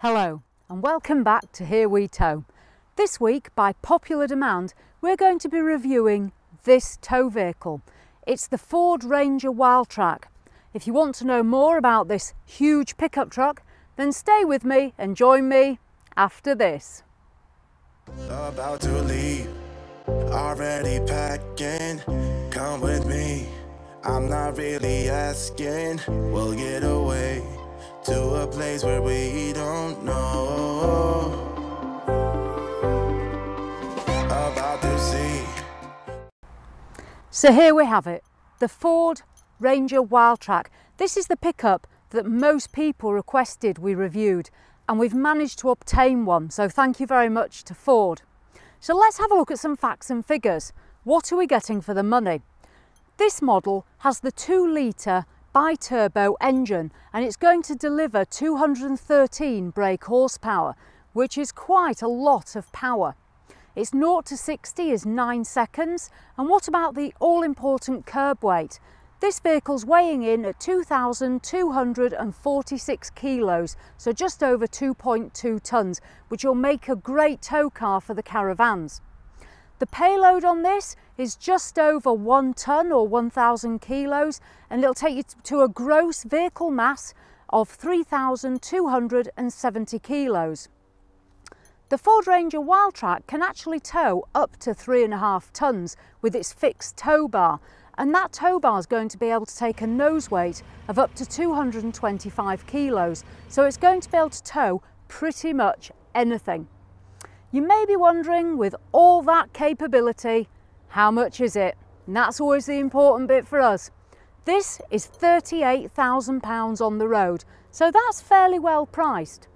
Hello and welcome back to Here We Tow. This week, by popular demand, we're going to be reviewing this tow vehicle. It's the Ford Ranger Wildtrak. If you want to know more about this huge pickup truck, then stay with me and join me after this. About to leave, already packing. Come with me. I'm not really asking. We'll get away to a place where we don't know. About. So here we have it, the Ford Ranger Wildtrak. This is the pickup that most people requested we reviewed and we've managed to obtain one. So thank you very much to Ford. So let's have a look at some facts and figures. What are we getting for the money? This model has the 2 litre bi-turbo engine and it's going to deliver 213 brake horsepower, which is quite a lot of power. Its 0 to 60 is 9 seconds. And what about the all-important curb weight? This vehicle's weighing in at 2,246 kilos, so just over 2.2 tonnes, which will make a great tow car for the caravans. The payload on this is just over one tonne or 1,000 kilos, and it'll take you to a gross vehicle mass of 3,270 kilos. The Ford Ranger Wildtrak can actually tow up to three and a half tonnes with its fixed tow bar and that tow bar is going to be able to take a nose weight of up to 225 kilos so it's going to be able to tow pretty much anything. You may be wondering with all that capability how much is it? And that's always the important bit for us. This is £38,000 on the road so that's fairly well priced.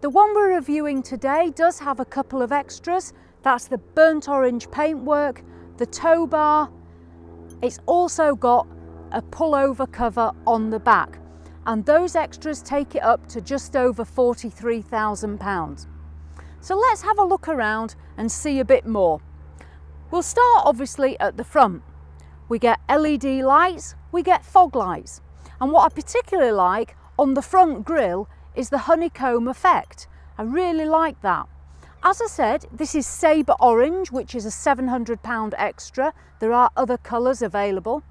The one we're reviewing today does have a couple of extras. That's the burnt orange paintwork, the tow bar. It's also got a pullover cover on the back and those extras take it up to just over £43,000. So let's have a look around and see a bit more. We'll start obviously at the front. We get LED lights, we get fog lights. And what I particularly like on the front grille is the honeycomb effect. I really like that. As I said, this is Sabre Orange, which is a £700 extra. There are other colours available.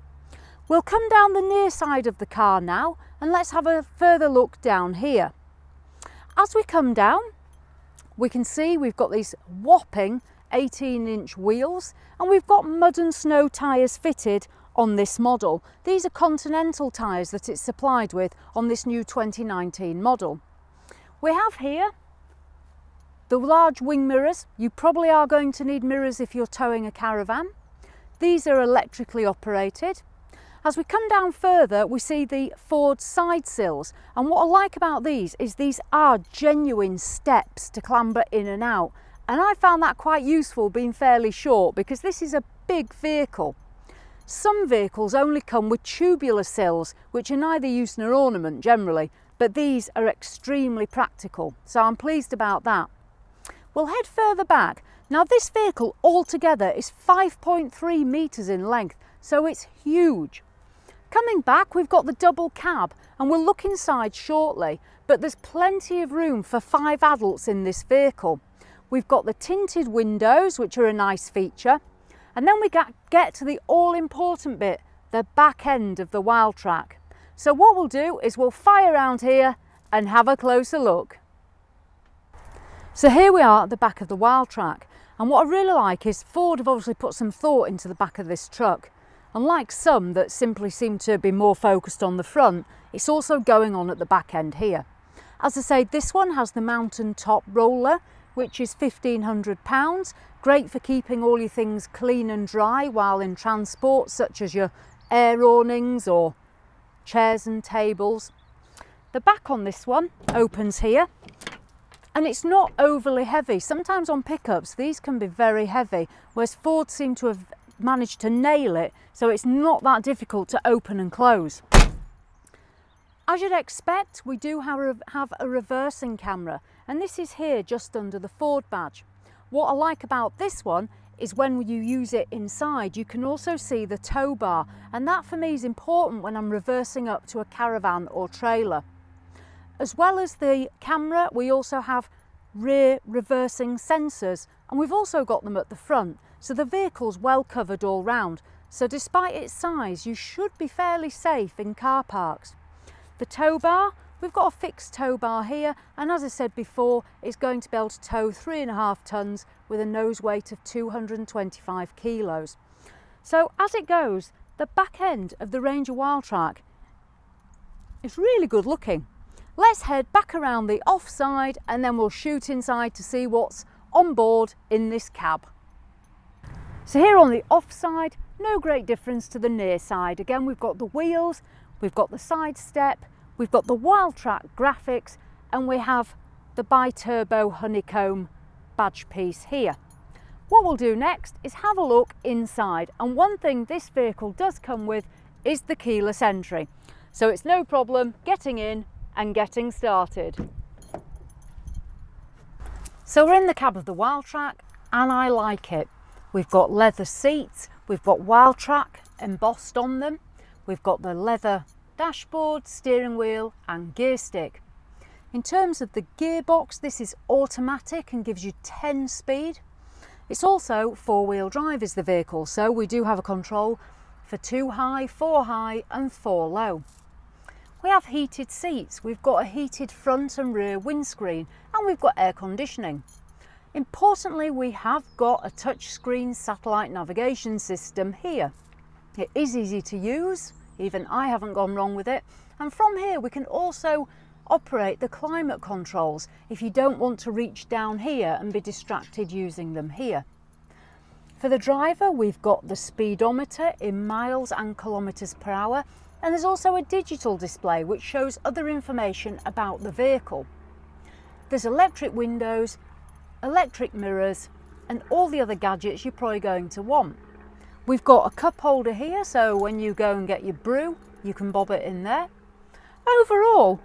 We'll come down the near side of the car now and let's have a further look down here. As we come down, we can see we've got these whopping 18 inch wheels and we've got mud and snow tyres fitted on this model. These are Continental tyres that it's supplied with on this new 2019 model. We have here the large wing mirrors. You probably are going to need mirrors if you're towing a caravan. These are electrically operated. As we come down further, we see the Ford side sills. And what I like about these is these are genuine steps to clamber in and out. And I found that quite useful being fairly short because this is a big vehicle. Some vehicles only come with tubular sills, which are neither use nor ornament generally, but these are extremely practical, so I'm pleased about that. We'll head further back. Now this vehicle altogether is 5.3 metres in length, so it's huge. Coming back, we've got the double cab, and we'll look inside shortly, but there's plenty of room for five adults in this vehicle. We've got the tinted windows, which are a nice feature, and then we get to the all important bit, the back end of the Wildtrak. So what we'll do is we'll fire around here and have a closer look. So here we are at the back of the Wildtrak. And what I really like is Ford have obviously put some thought into the back of this truck. Unlike some that simply seem to be more focused on the front, it's also going on at the back end here. As I say, this one has the mountain top roller, which is £1,500. Great for keeping all your things clean and dry while in transport, such as your air awnings or chairs and tables. The back on this one opens here and it's not overly heavy. Sometimes on pickups these can be very heavy, whereas Ford seem to have managed to nail it so it's not that difficult to open and close. As you'd expect, we do have a reversing camera and this is here just under the Ford badge. What I like about this one is when you use it inside, you can also see the tow bar and that for me is important when I'm reversing up to a caravan or trailer. As well as the camera, we also have rear reversing sensors and we've also got them at the front. So the vehicle's well covered all round. So despite its size, you should be fairly safe in car parks. The tow bar, we've got a fixed tow bar here and as I said before, it's going to be able to tow three and a half tonnes with a nose weight of 225 kilos. So as it goes, the back end of the Ranger Wildtrak is really good looking. Let's head back around the offside and then we'll shoot inside to see what's on board in this cab. So here on the offside, no great difference to the near side. Again, we've got the wheels, we've got the side step, we've got the Wildtrak graphics, and we have the bi-turbo honeycomb badge piece here. What we'll do next is have a look inside. And one thing this vehicle does come with is the keyless entry. So it's no problem getting in and getting started. So we're in the cab of the Wildtrak and I like it. We've got leather seats, we've got Wildtrak embossed on them, we've got the leather dashboard, steering wheel and gear stick. In terms of the gearbox, this is automatic and gives you 10 speed. It's also four-wheel drive is the vehicle, so we do have a control for two high, four high and four low. We have heated seats, we've got a heated front and rear windscreen and we've got air conditioning. Importantly, we have got a touchscreen satellite navigation system here. It is easy to use, even I haven't gone wrong with it. And from here we can also operate the climate controls if you don't want to reach down here and be distracted using them here. For the driver, we've got the speedometer in miles and kilometres per hour and there's also a digital display which shows other information about the vehicle. There's electric windows, electric mirrors and all the other gadgets you're probably going to want. We've got a cup holder here so when you go and get your brew you can bob it in there. Overall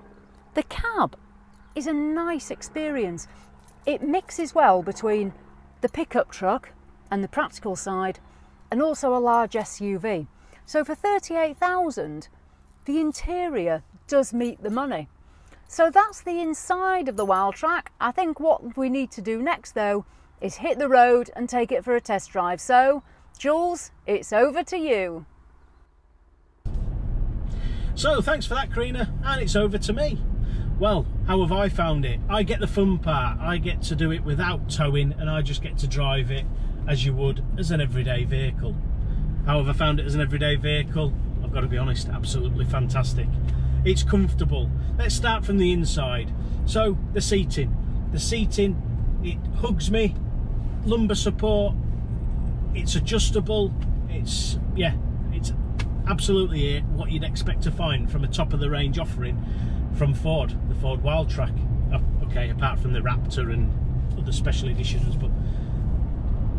the cab is a nice experience. It mixes well between the pickup truck and the practical side and also a large SUV. So for 38,000, the interior does meet the money. So that's the inside of the Wildtrak. I think what we need to do next though is hit the road and take it for a test drive. So Jules, it's over to you. So thanks for that Karina and it's over to me. Well, how have I found it? I get the fun part. I get to do it without towing and I just get to drive it as you would as an everyday vehicle. However, found it as an everyday vehicle, I've got to be honest, absolutely fantastic. It's comfortable. Let's start from the inside. So, the seating. The seating, it hugs me, lumbar support, it's adjustable, it's, yeah, it's absolutely what you'd expect to find from a top of the range offering from Ford, the Ford Wildtrak. Okay, apart from the Raptor and other special editions, but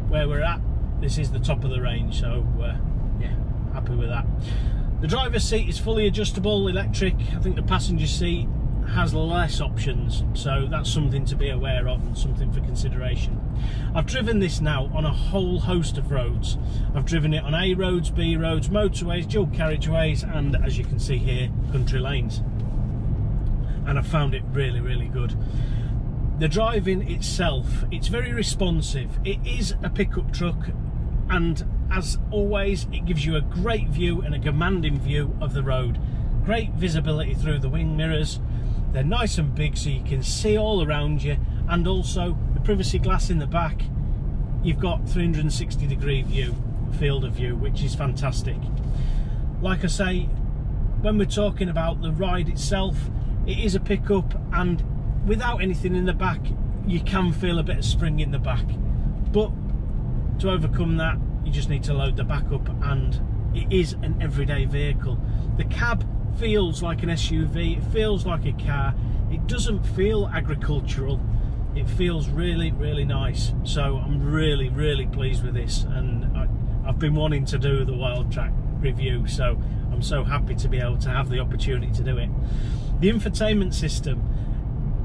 where we're at this is the top of the range so uh, yeah happy with that. The driver's seat is fully adjustable electric. I think the passenger seat has less options so that's something to be aware of and something for consideration. I've driven this now on a whole host of roads. I've driven it on A roads B roads motorways dual carriageways and as you can see here country lanes. And I've found it really really good. The driving itself it's very responsive. It is a pickup truck and as always it gives you a great view and a commanding view of the road. Great visibility through the wing mirrors. They're nice and big so you can see all around you. And also the privacy glass in the back you've got 360 degree view field of view which is fantastic. Like I say when we're talking about the ride itself it is a pickup and without anything in the back you can feel a bit of spring in the back. But to overcome that you just need to load the back up and it is an everyday vehicle. The cab feels like an SUV it feels like a car it doesn't feel agricultural it feels really really nice. So I'm really really pleased with this and I, have been wanting to do the Wildtrak review so I'm so happy to be able to have the opportunity to do it. The infotainment system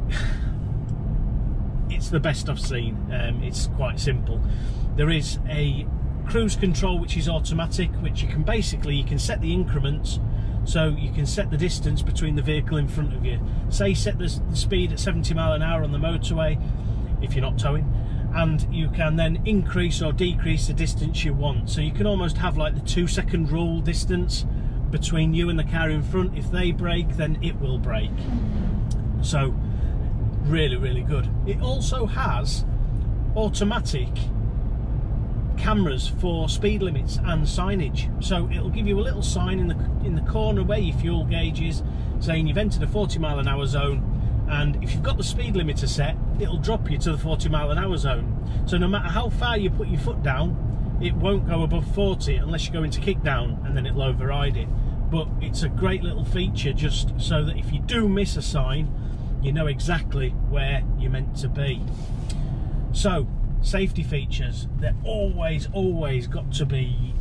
it's the best I've seen. Um, it's quite simple there is a cruise control which is automatic which you can basically you can set the increments So you can set the distance between the vehicle in front of you. Say set the, speed at 70 mile an hour on the motorway, if you're not towing, and you can then increase or decrease the distance you want. So you can almost have like the two second rule distance between you and the car in front. If they brake, then it will brake. So really, really good. It also has automatic cameras for speed limits and signage. So it'll give you a little sign in the in the corner where your fuel gauge is, saying you've entered a 40 mile an hour zone. And if you've got the speed limiter set, it'll drop you to the 40 mile an hour zone. So no matter how far you put your foot down, it won't go above 40 unless you go into kick down and then it'll override it. But it's a great little feature just so that if you do miss a sign, you know exactly where you're meant to be. So safety features, they're always, always got to be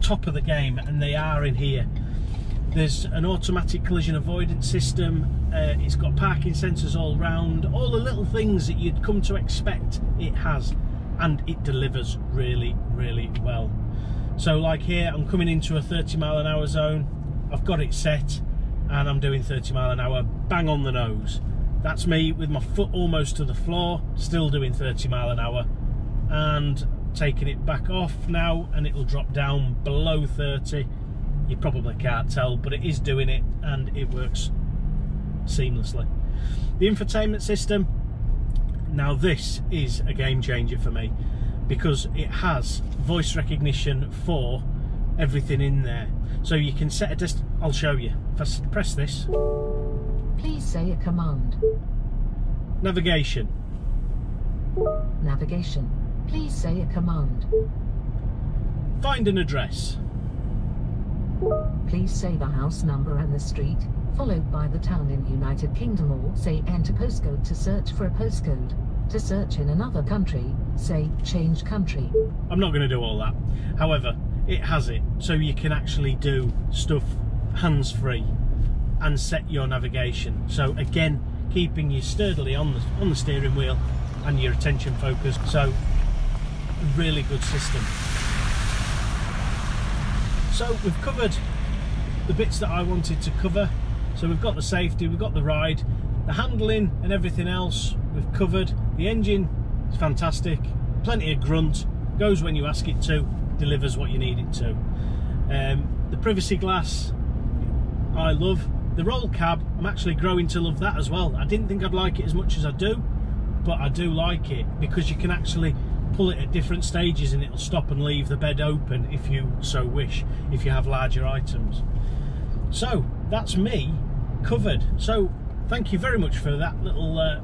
top of the game, and they are in here. There's an automatic collision avoidance system, uh, it's got parking sensors all round, all the little things that you'd come to expect it has, and it delivers really, really well. So like here, I'm coming into a 30 mile an hour zone, I've got it set, and I'm doing 30 mile an hour, bang on the nose. That's me with my foot almost to the floor, still doing 30 mile an hour and taking it back off now and it'll drop down below 30. You probably can't tell, but it is doing it and it works seamlessly. The infotainment system, now this is a game changer for me because it has voice recognition for everything in there. So you can set a dist I'll show you. If I press this, Please say a command. Navigation. Navigation. Please say a command. Find an address. Please say the house number and the street, followed by the town in United Kingdom or say enter postcode to search for a postcode. To search in another country, say change country. I'm not going to do all that. However, it has it so you can actually do stuff hands-free and set your navigation. So again, keeping you sturdily on the on the steering wheel and your attention focused. So really good system. So we've covered the bits that I wanted to cover. So we've got the safety, we've got the ride, the handling and everything else we've covered. The engine is fantastic, plenty of grunt, goes when you ask it to, delivers what you need it to. Um, the privacy glass I love. The roll cab, I'm actually growing to love that as well. I didn't think I'd like it as much as I do, but I do like it because you can actually pull it at different stages and it'll stop and leave the bed open if you so wish, if you have larger items. So that's me covered. So thank you very much for that little uh,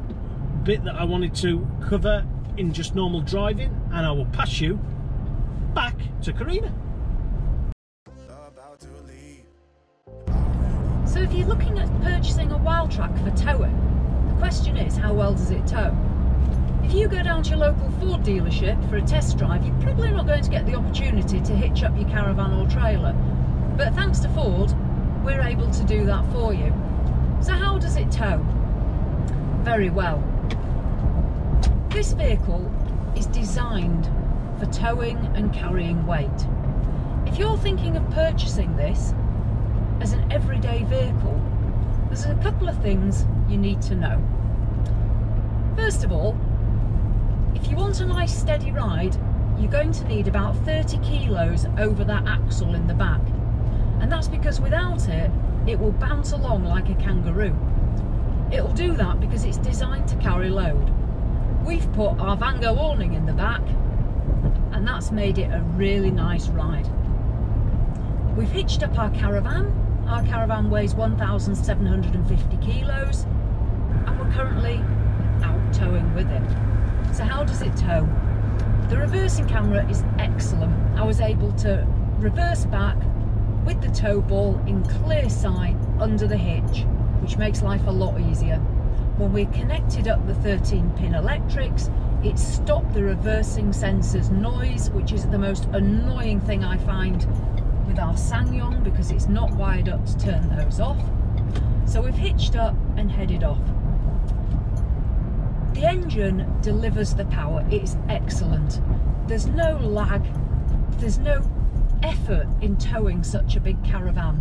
bit that I wanted to cover in just normal driving and I will pass you back to Karina. So if you're looking at purchasing a Wildtrak for towing, the question is how well does it tow? If you go down to your local Ford dealership for a test drive, you're probably not going to get the opportunity to hitch up your caravan or trailer. But thanks to Ford, we're able to do that for you. So how does it tow? Very well. This vehicle is designed for towing and carrying weight. If you're thinking of purchasing this as an everyday vehicle, there's a couple of things you need to know. First of all, if you want a nice steady ride, you're going to need about 30 kilos over that axle in the back. And that's because without it, it will bounce along like a kangaroo. It'll do that because it's designed to carry load. We've put our Vango awning in the back, and that's made it a really nice ride. We've hitched up our caravan. Our caravan weighs 1,750 kilos, and we're currently out towing with it. So how does it tow? The reversing camera is excellent. I was able to reverse back with the tow ball in clear sight under the hitch, which makes life a lot easier. When we connected up the 13 pin electrics, it stopped the reversing sensor's noise, which is the most annoying thing I find with our SsangYong because it's not wired up to turn those off. So we've hitched up and headed off. The engine delivers the power, it's excellent. There's no lag, there's no effort in towing such a big caravan.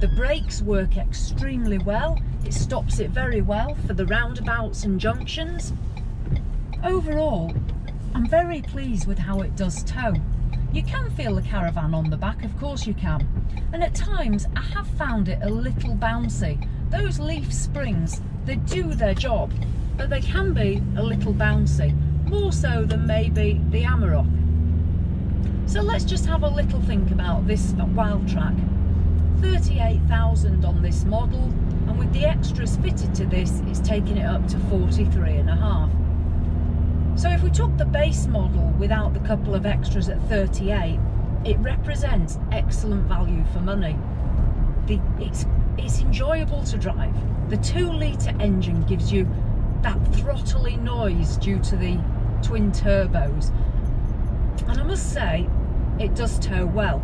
The brakes work extremely well. It stops it very well for the roundabouts and junctions. Overall, I'm very pleased with how it does tow. You can feel the caravan on the back, of course you can. And at times I have found it a little bouncy. Those leaf springs, they do their job, but they can be a little bouncy, more so than maybe the Amarok. So let's just have a little think about this Wildtrak. 38,000 on this model, and with the extras fitted to this, it's taking it up to 43 and a half. So if we took the base model without the couple of extras at 38, it represents excellent value for money. The, it's, it's enjoyable to drive. The two litre engine gives you that throttly noise due to the twin turbos. And I must say, it does tow well.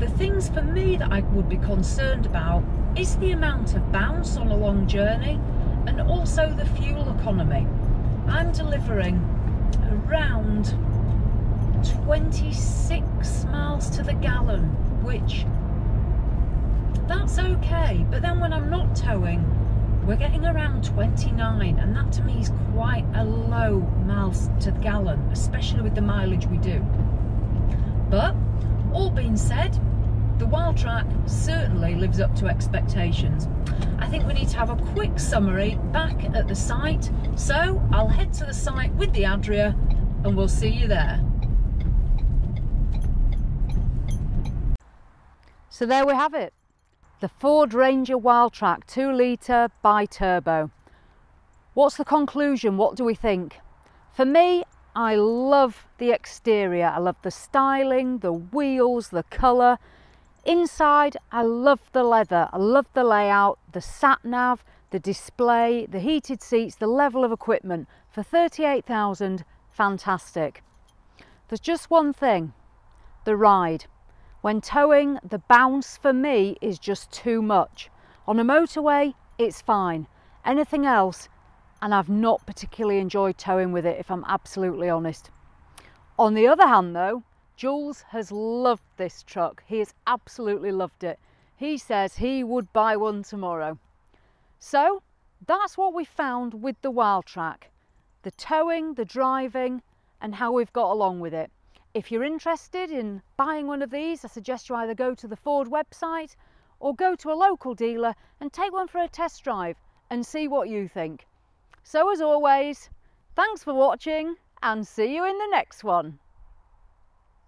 The things for me that I would be concerned about is the amount of bounce on a long journey and also the fuel economy. I'm delivering around 26 miles to the gallon, which that's okay. But then when I'm not towing, we're getting around 29, and that to me is quite a low miles to the gallon, especially with the mileage we do. But all being said, the Wildtrak certainly lives up to expectations. I think we need to have a quick summary back at the site. So I'll head to the site with the Adria and we'll see you there. So there we have it. The Ford Ranger Wildtrak 2 litre bi-turbo. What's the conclusion? What do we think? For me, I love the exterior. I love the styling, the wheels, the colour. Inside, I love the leather, I love the layout, the sat nav, the display, the heated seats, the level of equipment. For 38,000, fantastic. There's just one thing, the ride. When towing, the bounce for me is just too much. On a motorway, it's fine. Anything else, and I've not particularly enjoyed towing with it if I'm absolutely honest. On the other hand though, Jules has loved this truck. He has absolutely loved it. He says he would buy one tomorrow. So that's what we found with the Wildtrak. The towing, the driving and how we've got along with it. If you're interested in buying one of these, I suggest you either go to the Ford website or go to a local dealer and take one for a test drive and see what you think. So as always, thanks for watching and see you in the next one.